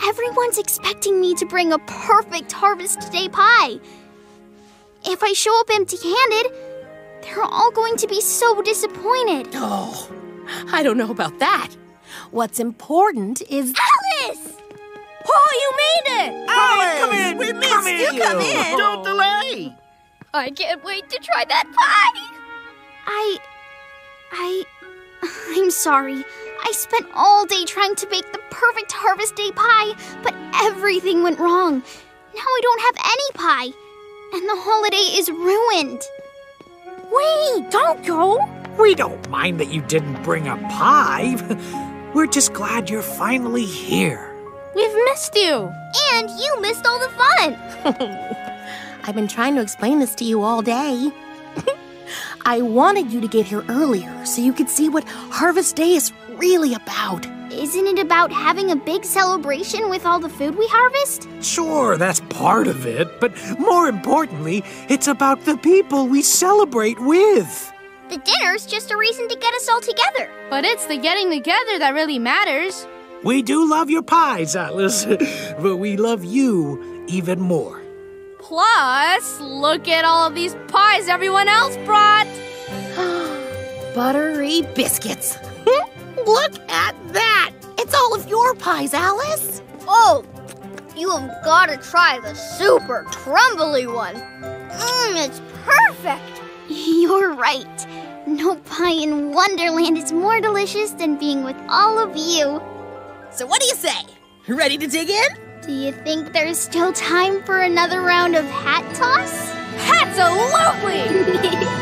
Everyone's expecting me to bring a perfect Harvest Day pie. If I show up empty handed, they're all going to be so disappointed. Oh, I don't know about that. What's important is. Alice! Oh, you made it! Alice, come in. We missed come you. Come in. Don't delay. I can't wait to try that pie. I. I. I'm sorry. I spent all day trying to bake the perfect Harvest Day pie, but everything went wrong. Now I don't have any pie, and the holiday is ruined. Wait, don't go. We don't mind that you didn't bring a pie. We're just glad you're finally here. We've missed you. And you missed all the fun. I've been trying to explain this to you all day. I wanted you to get here earlier so you could see what Harvest Day is really about. Isn't it about having a big celebration with all the food we harvest? Sure, that's part of it, but more importantly, it's about the people we celebrate with. The dinner's just a reason to get us all together. But it's the getting together that really matters. We do love your pies, Alice, but we love you even more. Plus, look at all of these pies everyone else brought. Buttery biscuits. Look at that! All of your pies, Alice. Oh, you have got to try the super crumbly one. Mmm, it's perfect. You're right. No pie in Wonderland is more delicious than being with all of you. So, what do you say? Ready to dig in? Do you think there's still time for another round of hat toss? Absolutely!